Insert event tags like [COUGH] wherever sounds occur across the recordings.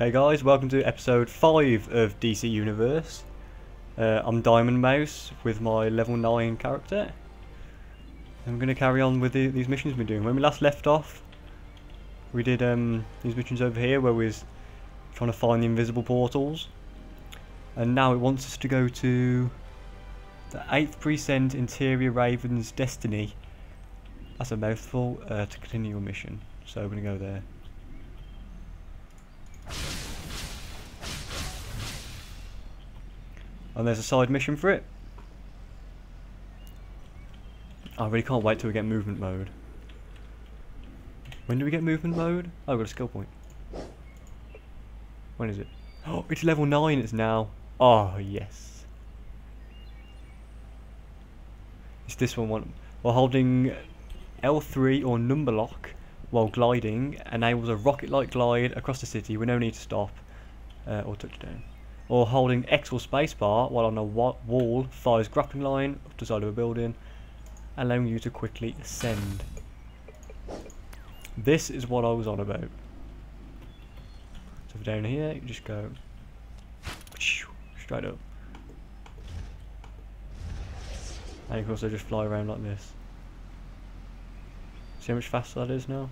Okay guys, welcome to episode 5 of DC Universe. Uh, I'm Diamond Mouse with my level 9 character. I'm going to carry on with the, these missions we're doing. When we last left off, we did um, these missions over here where we was trying to find the invisible portals. And now it wants us to go to the 8th Precinct Interior Raven's Destiny. That's a mouthful uh, to continue your mission. So we're going to go there. And there's a side mission for it. I really can't wait till we get movement mode. When do we get movement mode? Oh, I've got a skill point. When is it? Oh, [GASPS] it's level 9 it's now. Oh, yes. It's this one. one. While holding L3 or number lock while gliding enables a rocket-like glide across the city with no need to stop uh, or touchdown or holding X or spacebar while on a wall fires grappling line up the side of a building, allowing you to quickly ascend. This is what I was on about. So down here, you just go straight up. And you can also just fly around like this. See how much faster that is now?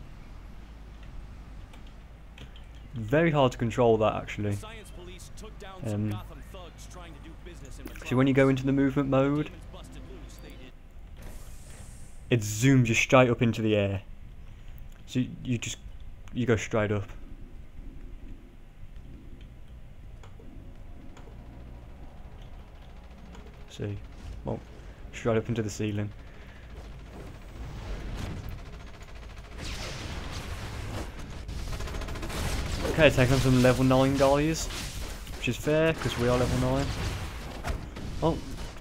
Very hard to control that actually. Um, so when you go into the movement mode, it zooms you straight up into the air. So you, you just you go straight up. See, well, straight up into the ceiling. Okay, taking on some level 9 guys which is fair because we are level 9. Oh,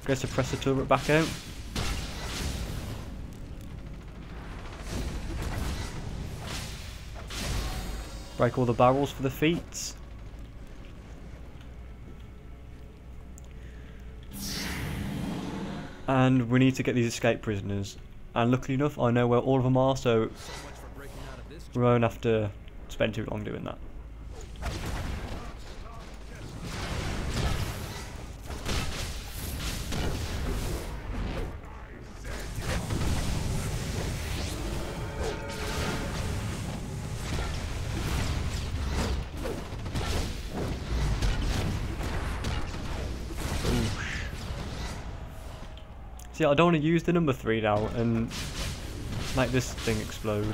guess to press the turret back out. Break all the barrels for the feats. And we need to get these escape prisoners. And luckily enough, I know where all of them are, so we won't have to spend too long doing that. See, I don't want to use the number 3 now and make this thing explode.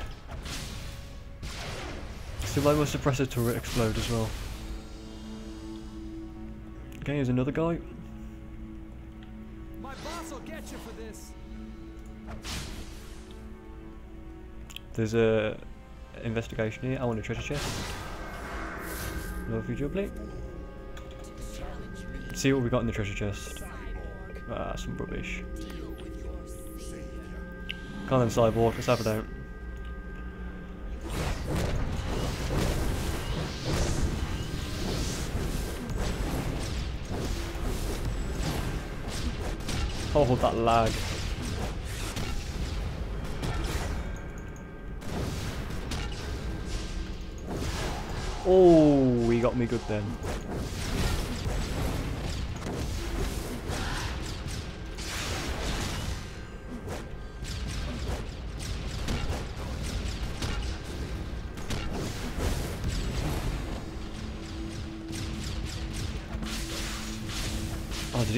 Still let my suppressor turret explode as well. Okay, here's another guy. My boss will get you for this. There's a investigation here. I want a treasure chest. Lovely jubbly. See what we got in the treasure chest. Ah, some rubbish. Come on Cyborg, let's have it out. Oh, that lag. Oh, he got me good then.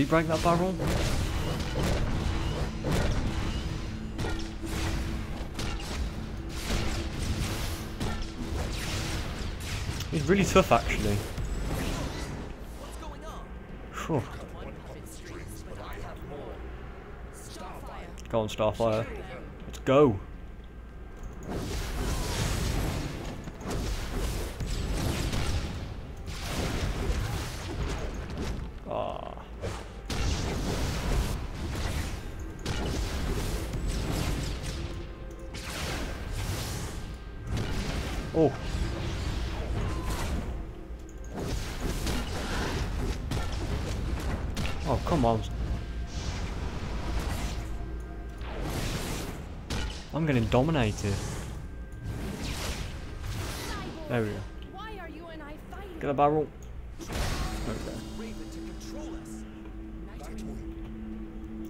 Did he break that barrel? He's really tough, actually. Whew. Go on, Starfire. Let's go. Oh. Oh, come on. I'm getting dominated. There we go. Get a barrel. Us.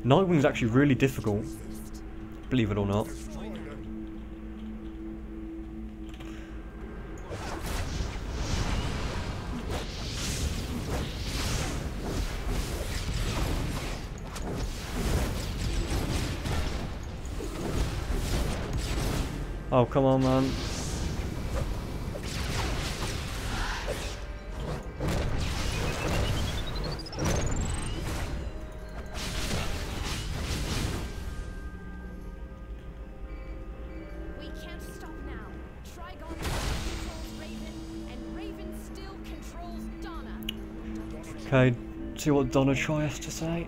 Nightwing's actually really difficult. Believe it or not. Still on, man. Okay, see what Donna Troy has to say.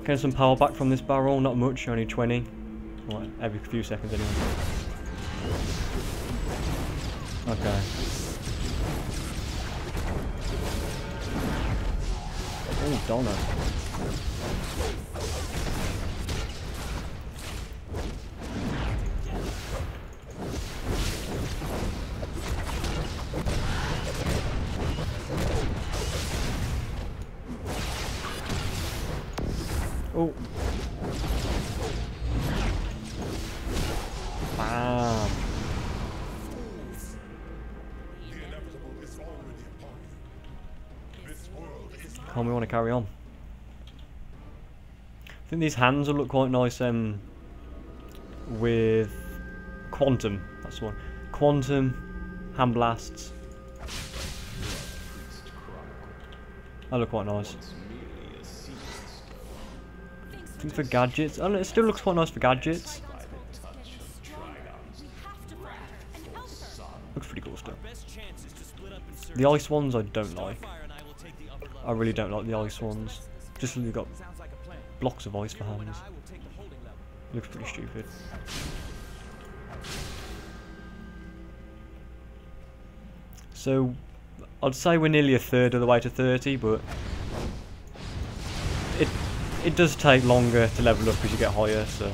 Getting some power back from this barrel, not much, only 20. Every few seconds anyway. Okay. Oh, Donna. On, we want to carry on. I think these hands will look quite nice um, with Quantum. That's the one. Quantum, hand blasts. That look quite nice. I think for gadgets, know, it still looks quite nice for gadgets. Looks pretty cool and search. The ice ones I don't like. I really don't like the ice ones. Just you've got blocks of ice for hands. Looks pretty stupid. So, I'd say we're nearly a third of the way to 30, but it it does take longer to level up as you get higher, so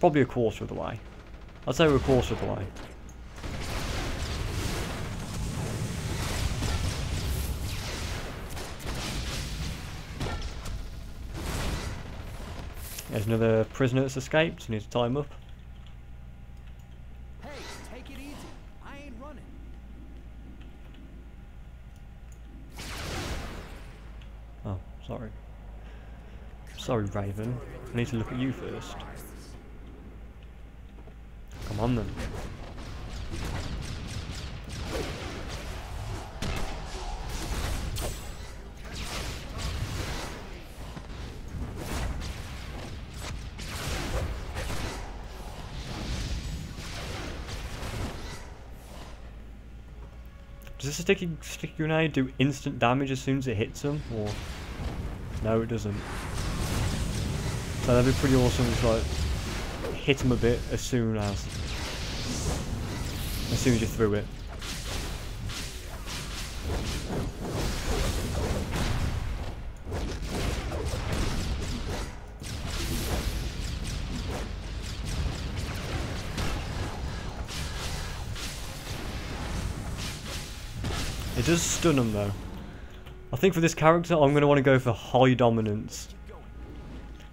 probably a quarter of the way. I'd say we're a quarter of the way. There's another prisoner that's escaped. Need to tie him up. Hey, take it easy. I ain't running. Oh, sorry. Sorry, Raven. I need to look at you first. Come on then. Does sticky, sticky grenade do instant damage as soon as it hits them? Or no, it doesn't. So that'd be pretty awesome if like hit them a bit as soon as as soon as you threw it. Does stun them though. I think for this character I'm going to want to go for high dominance.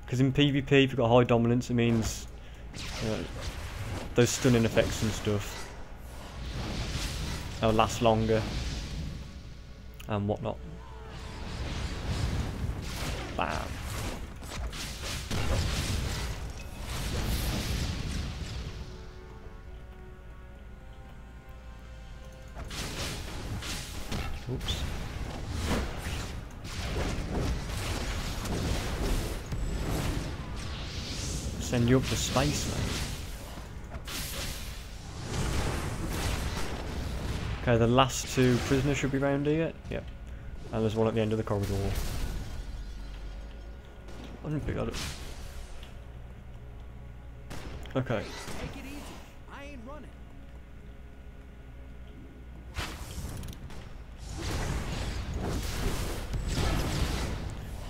Because in PvP if you've got high dominance it means uh, those stunning effects and stuff they'll last longer and whatnot. Bam. Oops. Send you up to space, mate. Okay, the last two prisoners should be round here. Yep. And there's one at the end of the corridor. I didn't pick up. Okay.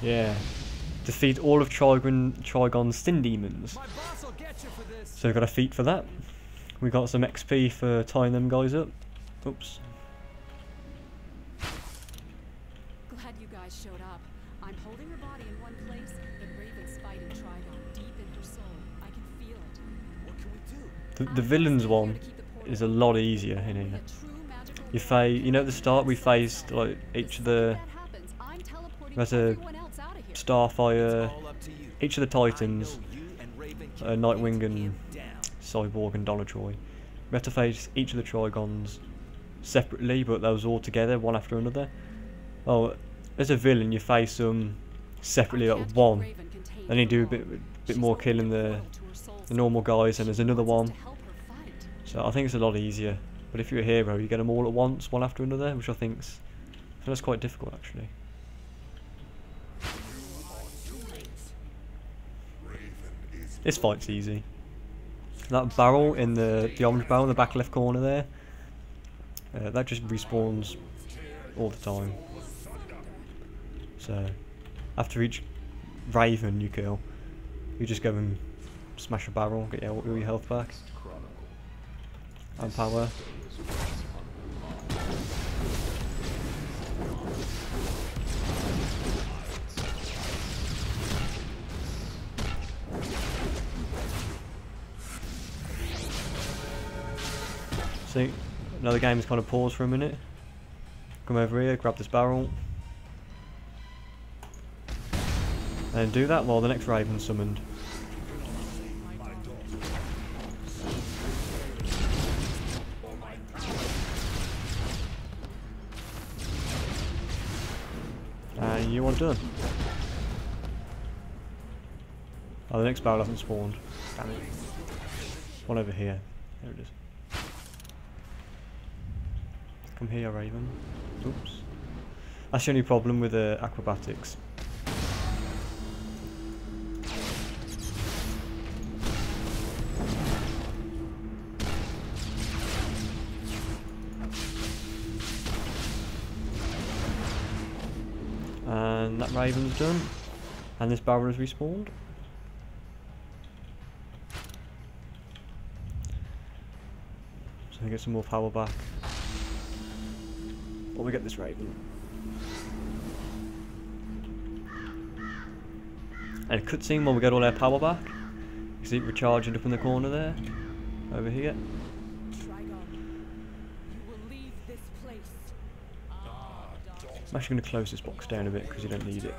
Yeah. Defeat all of Trigon, Trigon's Sin Demons. My boss will get you for this. So we've got a feat for that. We got some XP for tying them guys up. Oops. Glad you guys showed up. I'm holding her body in one place, but Raven's fighting Trigon deep in her soul. I can feel it. What can we do? The, the villains one the is a lot easier in Only here. a You warrior you know at the start we faced like each of The the second that happens, I'm teleporting there's a Starfire, All up to you. each of the Titans, know you and Raven uh, Nightwing and. Cyborg and Donna Troy. We had to face each of the Trigons separately, but those all together, one after another. Well, as a villain, you face them separately at can't one. Then you do a bit, bit more killing the portal to her soul the normal guys, and there's another one. us to help her fight. So I think it's a lot easier. But if you're a hero, you get them all at once, one after another, which I think's I think that's quite difficult actually. This fight's easy. That barrel in the the orange barrel in the back left corner there, uh, that just respawns all the time. So after each raven you kill, you just go and smash a barrel, get your, all your health back and power. See, now the game's kind of paused for a minute. Come over here, grab this barrel. And do that while the next Raven's summoned. And you are done. Oh, the next barrel hasn't spawned. Damn it. One over here. There it is. Come here, Raven. Oops. That's the only problem with uh, acrobatics. And that Raven's done. And this barrel has respawned. So we get some more power back. While we get this Raven. And a cutscene while we get all our power back. You see it recharging up in the corner there. Over here. I'm actually going to close this box down a bit because you don't need it.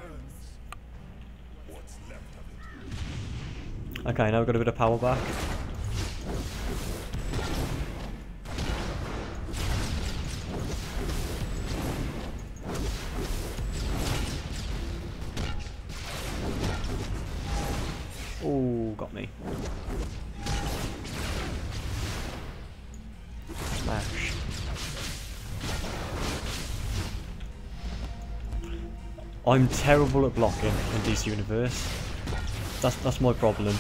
Okay, now we've got a bit of power back. Me. I'm terrible at blocking in DC Universe. That's that's my problem.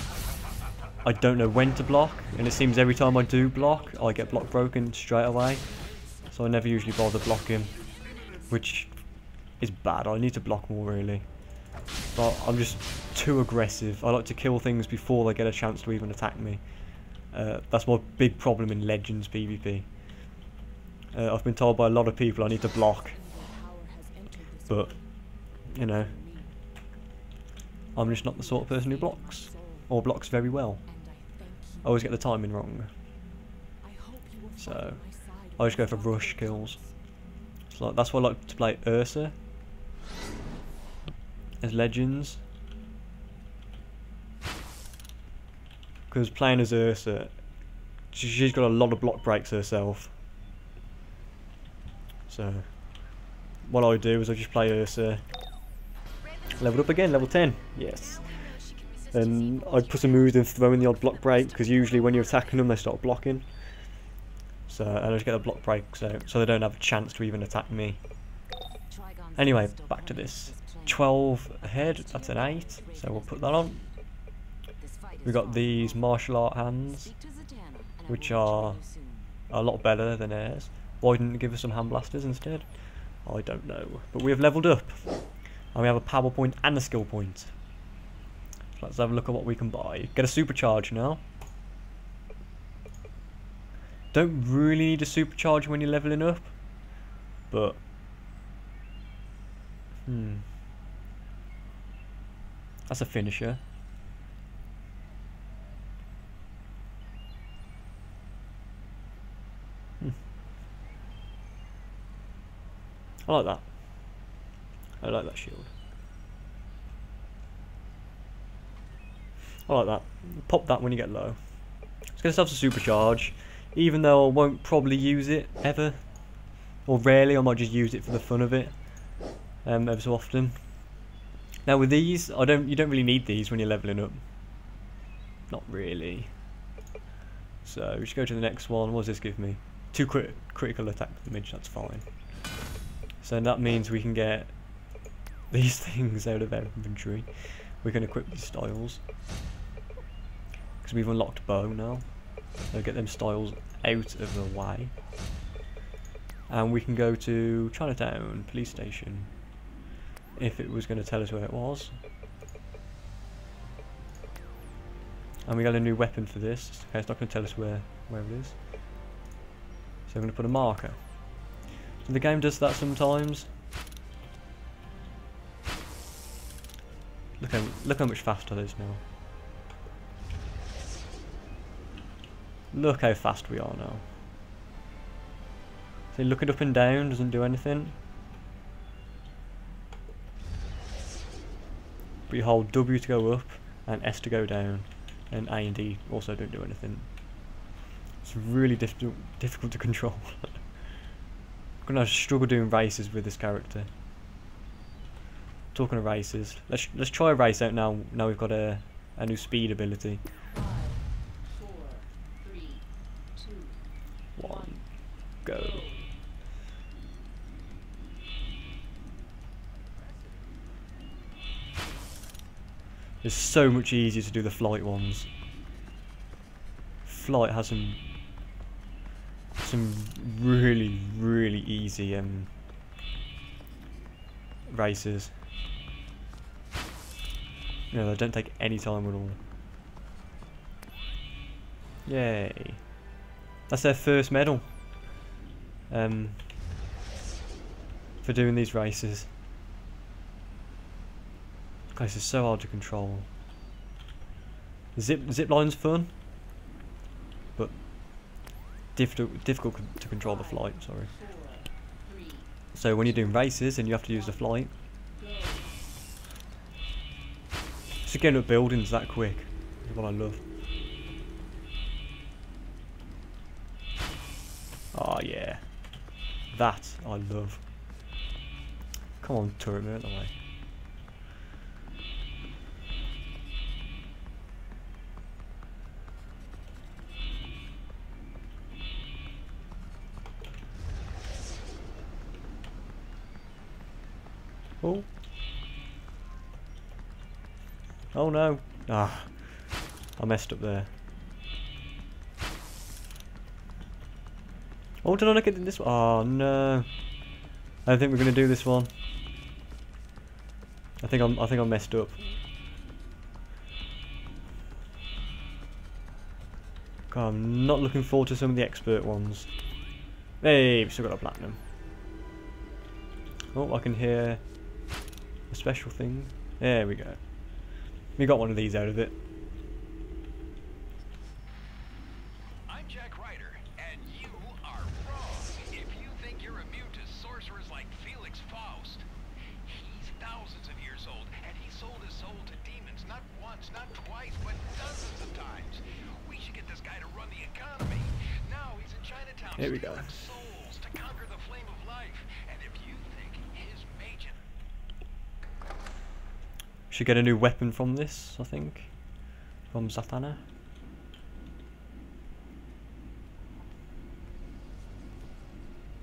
I don't know when to block, and it seems every time I do block, I get block broken straight away. So I never usually bother blocking, which is bad. I need to block more really. But I'm just too aggressive. I like to kill things before they get a chance to even attack me. Uh, that's my big problem in Legends PvP. Uh, I've been told by a lot of people I need to block, but you know, I'm just not the sort of person who blocks, or blocks very well. I always get the timing wrong, so I just go for rush kills. like that's why I like to play Ursa as Legends, because playing as Ursa, she- she's got a lot of block breaks herself. So what I do is I just play Ursa. Leveled up again, level 10. Yes. And I put some moves in throwing the odd block break because usually when you're attacking them they start blocking. So and I just get a block break so so they don't have a chance to even attack me. Anyway, back to this. 12 ahead, that's an 8, so we'll put that on. We got these martial art hands, Speak to Zatanna, and I which are return you soon. a lot better than theirs. Why didn't it give us some hand blasters instead? I don't know. But we have leveled up. And we have a power point and a skill point. So let's have a look at what we can buy. Get a supercharge now. Don't really need a supercharger when you're leveling up, but hmm, that's a finisher. I like that. I like that shield. I like that. Pop that when you get low. It's going to have to supercharge, even though I won't probably use it ever, or rarely. I might just use it for the fun of it, um, ever so often. Now with these, I don't. You don't really need these when you're leveling up. Not really. So just go to the next one. What does this give me? Two crit critical attack damage. That's fine. So that means we can get these [LAUGHS] things out of our inventory. We can equip these styles because we've unlocked bow now. So get them styles out of the way. And we can go to Chinatown police station if it was going to tell us where it was. And we got a new weapon for this. Okay, it's not going to tell us where, where it is. So I'm going to put a marker. The game does that sometimes. Look how, look how much faster it is now. Look how fast we are now. So look it up and down doesn't do anything. But you hold W to go up and S to go down, and A and D also don't do anything. It's really difficult difficult to control. [LAUGHS] Gonna struggle doing races with this character. Talking of races, let's let's try a race out now. Now we've got a a new speed ability. One, go. It's so much easier to do the flight ones. Flight has some some really really easy um races. Know, they don't take any time at all. Yay. That's their first medal. Um, for doing these races. Guys, is so hard to control. Zip zip line's fun, difficult difficult to control the flight. Sorry. So when you're doing races and you have to use the flight, just getting up buildings that quick is what I love. Oh yeah, that I love. Come on, turret, move out the way. Oh no. Ah. I messed up there. Oh, did I not get this one? Oh no. I don't think we're gonna do this one. I think I'm I think I messed up. God, I'm not looking forward to some of the expert ones. Hey, we've still got a platinum. Oh, I can hear a special thing. There we go. We got one of these out of it. I'm Jack Ryder, and you are wrong if you think you're immune to sorcerers like Felix Faust. He's thousands of years old, and he sold his soul to demons not once, not twice, but dozens of times. We should get this guy to run the economy. Now he's in Chinatown Here we go. stealing souls to conquer the flame of life. And if you think his mage Should get a new weapon from this, I think. From Zatanna.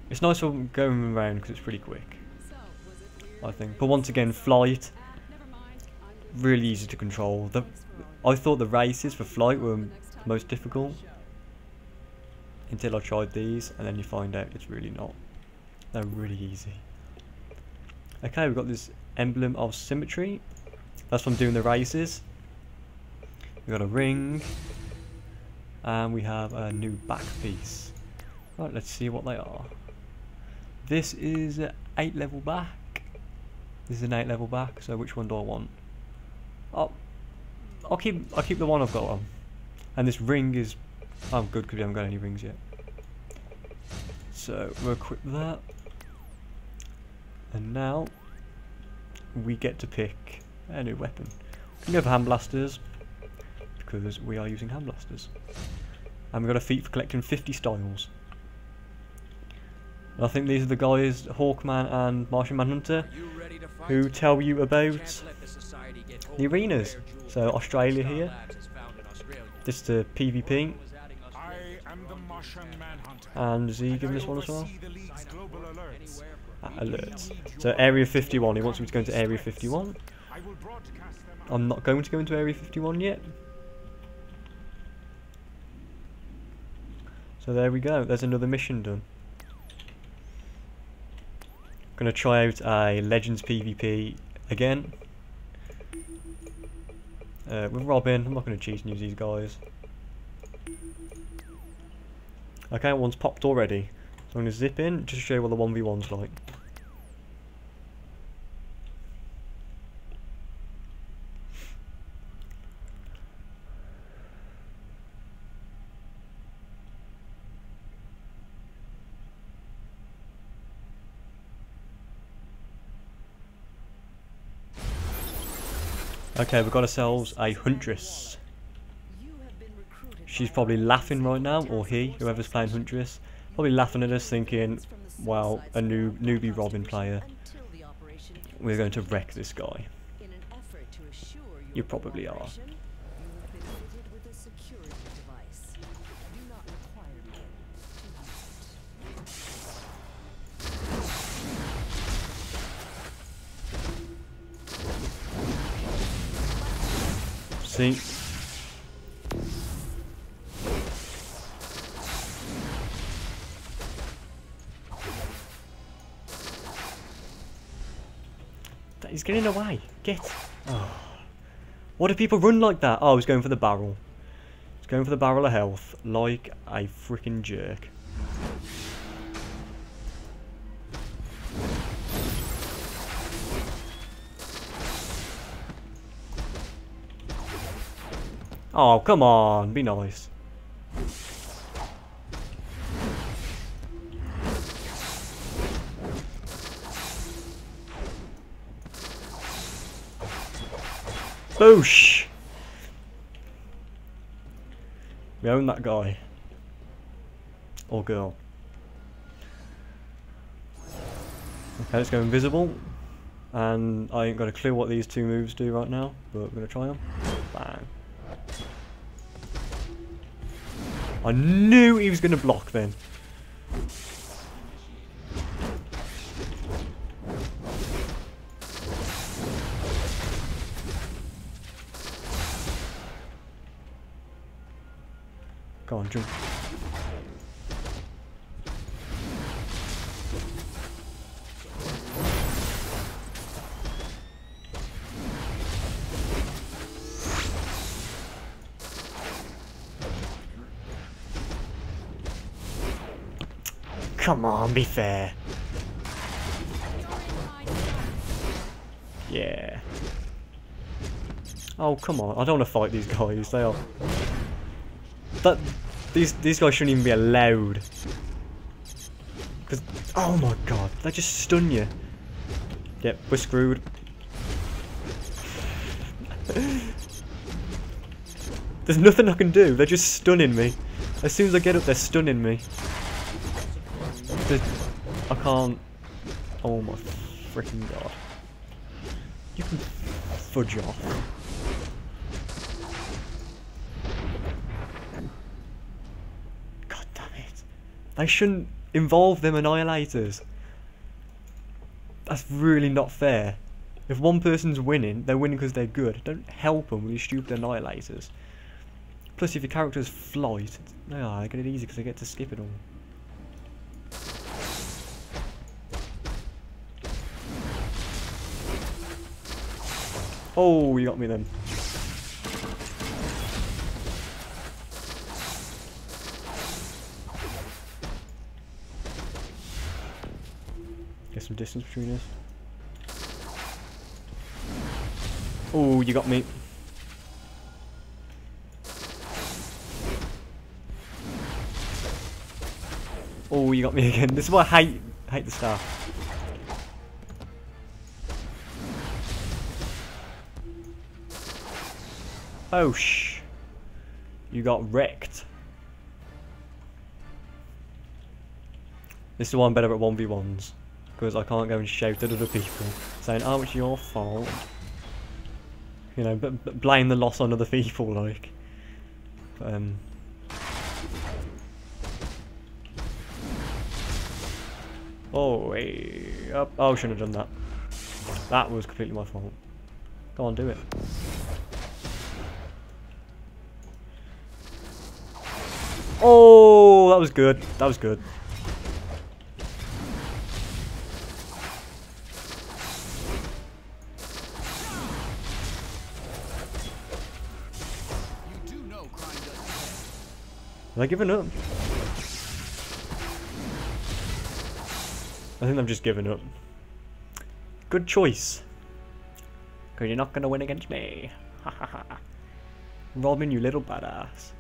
It's nice for going around because it's pretty quick? I think. But once again, flight, really easy to control. The, I thought the races for flight were most difficult until I tried these, and then you find out it's really not. They're really easy. Okay, we've got this emblem of symmetry. That's from doing the races. We've got a ring. And we have a new back piece. Right, let's see what they are. This is uh, 8 level back. This is an 8 level back, so which one do I want? I'll, I'll keep I'll keep the one I've got on. And this ring is I'm good because we haven't got any rings yet. So we'll equip that. And now we get to pick a new weapon. We can go for hand blasters because we are using hand blasters. And we've got a feat for collecting 50 styles. And I think these are the guys, Hawkman and Martian Manhunter, You ready to fight? who tell you about the society get hold the of arenas. So Australia here, Labs is found in Australia. this is the PvP, Was adding I Australia am the Martian Manhunter. and is he and giving I us one as well? the alerts. anywhere Ah, alerts. So Area 51, he wants me to go into Area 51. I'm not going to go into Area 51 yet. So there we go, there's another mission done. Gonna try out a Legends PvP again. Uh, with Robin, I'm not gonna cheat and use these guys. Okay, one's popped already. So I'm gonna zip in, just to show you what the 1v1's like. Okay, we've got ourselves a Huntress. She's probably laughing right now, or he, whoever's playing Huntress, probably laughing at us thinking, wow, a new newbie Robin player. We're going to wreck this guy. You probably are. He's getting away. Get. Oh. Why do people run like that? Oh, he's going for the barrel. He's going for the barrel of health like a freaking jerk. Oh, come on, be nice. Boosh! We own that guy. Or girl. Okay, let's go invisible. And I ain't got a clue what these two moves do right now, but we're gonna try them. Bang. I knew he was gonna block then. Go on, jump. Come on, be fair. Yeah. Oh, come on. I don't want to fight these guys. They are... That, these, these guys shouldn't even be allowed. Because, oh my god, they just stun you. Yep, we're screwed. [LAUGHS] There's nothing I can do. They're just stunning me. As soon as I get up, they're stunning me. The- I can't. Oh my freaking god. You can fudge off. God damn it. They shouldn't involve them annihilators. That's really not fair. If one person's winning, they're winning because they're good. Don't help them with these stupid annihilators. Plus, if your character's flight, they get it easy because they get to skip it all. Oh, you got me then. Get some distance between us. Oh, you got me. Oh, you got me again. This is why I hate, hate the staff. Oh sh! You got wrecked. This is why I'm better at 1v1s. Because I can't go and shout at other people saying, oh, it's your fault. You know, but, but blame the loss on other people, like. But, um. Oh, up. Oh, I shouldn't have done that. That was completely my fault. Go on, do it. Oh, that was good. That was good. Doesn't pay. Giving up? I think they've just given up. Good choice. Because you're not going to win against me. [LAUGHS] Robin, you little badass.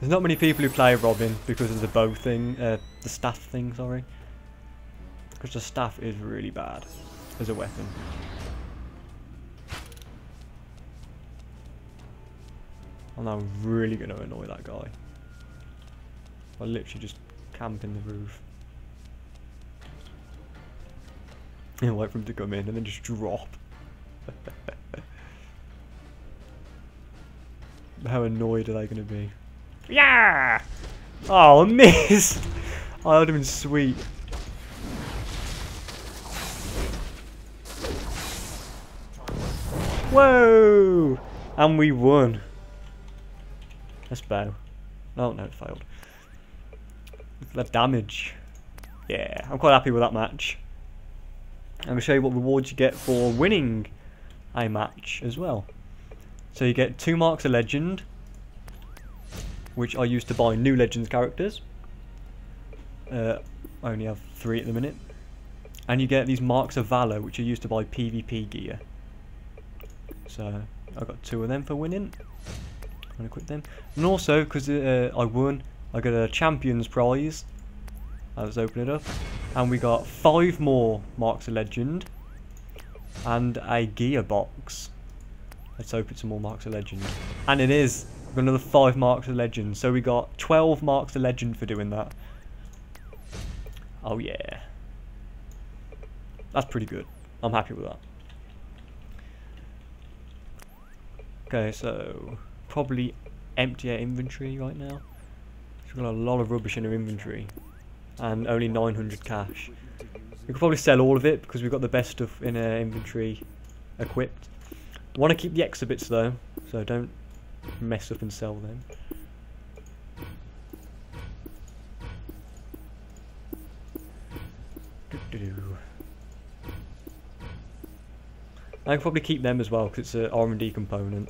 There's not many people who play Robin because of the bow thing, uh, the staff thing, sorry. Because the staff is really bad as a weapon. I'm now really going to annoy that guy. I literally just camp in the roof. And [LAUGHS] wait for him to come in and then just drop. [LAUGHS] How annoyed are they going to be? Yeah! Oh, [LAUGHS] missed! Oh, that would have been sweet. Whoa! And we won. Let's bow. Oh, no, it failed. The damage. Yeah, I'm quite happy with that match. I'm going to show you what rewards you get for winning a match as well. So you get two marks of legend, which I use to buy new Legends characters. Uh, I only have three at the minute. And you get these marks of valor, which are used to buy PvP gear. So I got two of them for winning. I'm gonna equip them. And also, because uh, I won, I got a Champions Prize. Let's open it up. And we got five more Marks of Legend. And a gear box. Let's open some more Marks of Legend. And it is. Got another five Marks of Legend. So we got 12 Marks of Legend for doing that. Oh yeah. That's pretty good. I'm happy with that. Okay, so probably empty our inventory right now. We've got a lot of rubbish in our inventory and only 900 cash. We could probably sell all of it because we've got the best stuff in our inventory equipped. Want to keep the exhibits though, so don't mess up and sell them. I can probably keep them as well because it's an R&D component.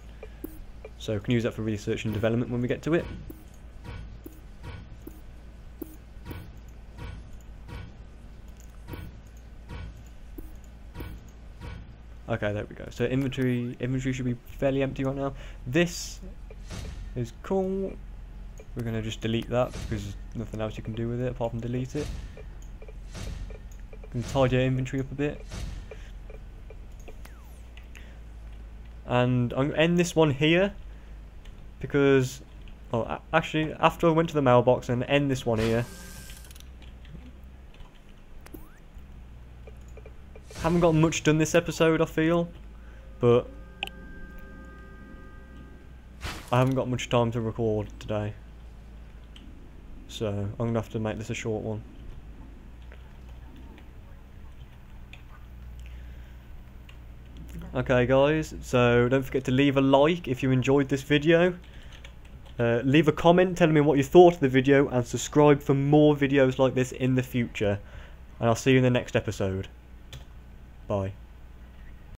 So can use that for research and development when we get to it. Okay, there we go. So inventory inventory should be fairly empty right now. This is cool. We're gonna just delete that because there's nothing else you can do with it apart from delete it. Can tidy your inventory up a bit. And I'm gonna end this one here because oh actually after I went to the mailbox and end this one here. Haven't got much done this episode, I feel, but I haven't got much time to record today. So I'm gonna have to make this a short one. Okay guys, so don't forget to leave a like if you enjoyed this video. Uh, leave a comment telling me what you thought of the video and subscribe for more videos like this in the future. And I'll see you in the next episode. Bye.